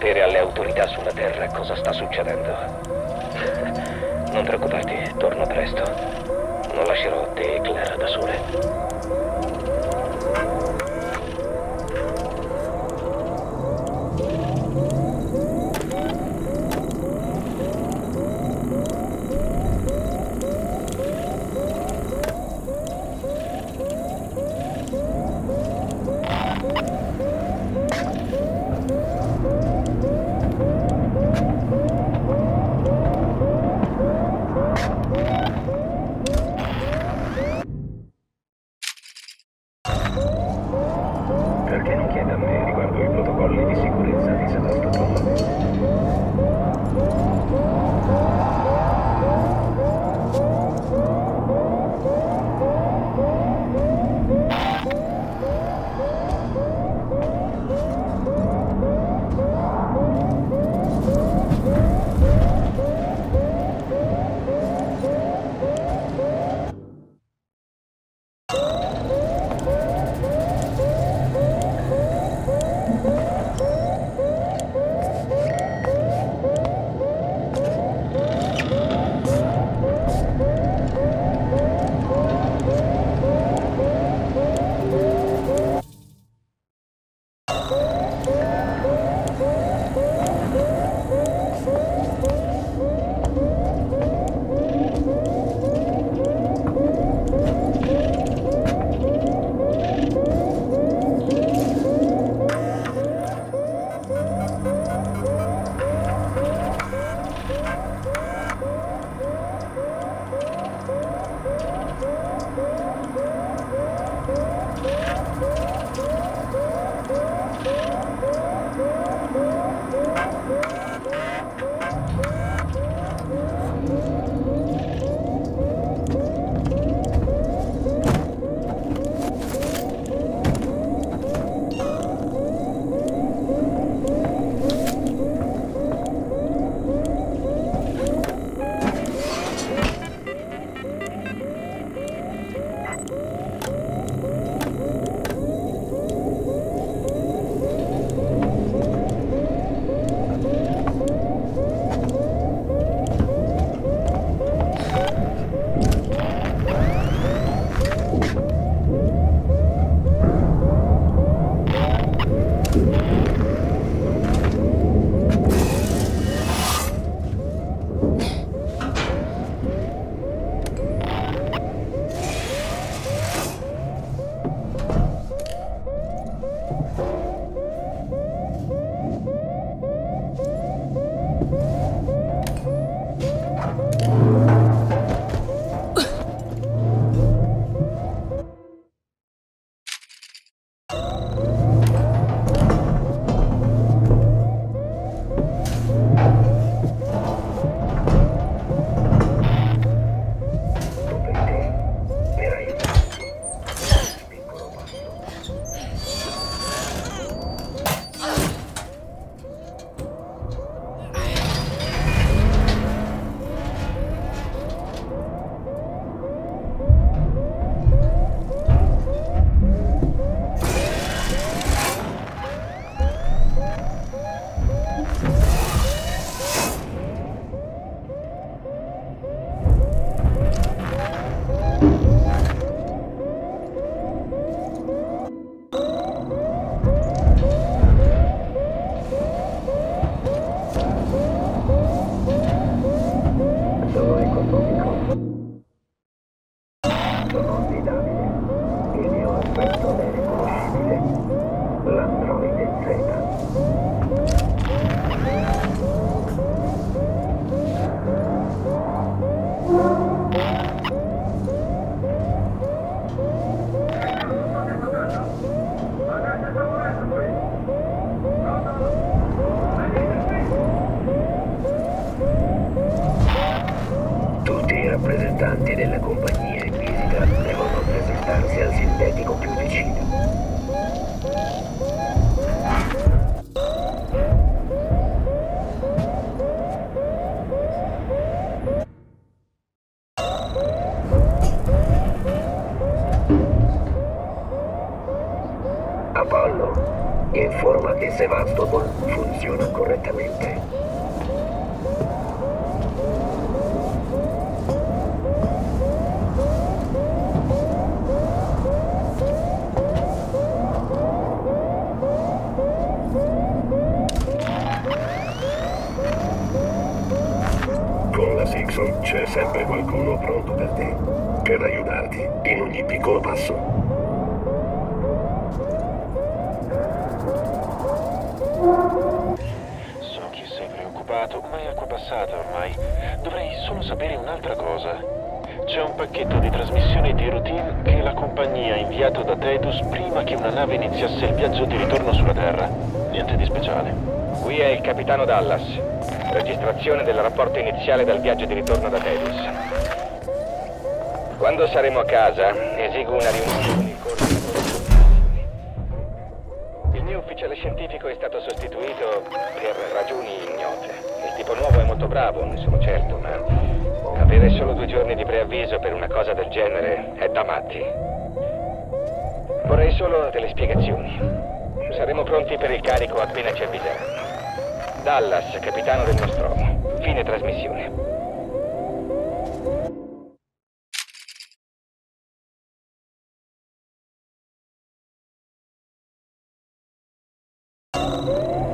sapere alle autorità sulla Terra cosa sta succedendo. Non preoccuparti, torno presto. Non lascerò te e Clara da sole. can get a. importanti della compagnia. Sempre qualcuno pronto per te, per aiutarti in ogni piccolo passo. So che sei preoccupato, ma è acqua passata ormai. Dovrei solo sapere un'altra cosa. C'è un pacchetto di trasmissione di routine che la compagnia ha inviato da Tedus prima che una nave iniziasse il viaggio di ritorno sulla Terra. Niente di speciale. Qui è il capitano Dallas. Registrazione del rapporto iniziale dal viaggio di ritorno da Tedus. Quando saremo a casa, esigo una riunione con il comunicazioni. Il mio ufficiale scientifico è stato sostituito per ragioni ignote. Il tipo nuovo è molto bravo, ne sono certo, ma avere solo due giorni di preavviso per una cosa del genere è da matti. Vorrei solo delle spiegazioni. Saremo pronti per il carico appena ci avviseranno. Dallas, capitano del Nostromo. Fine trasmissione. Le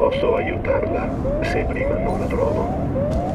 posso aiutarla se prima non la trovo.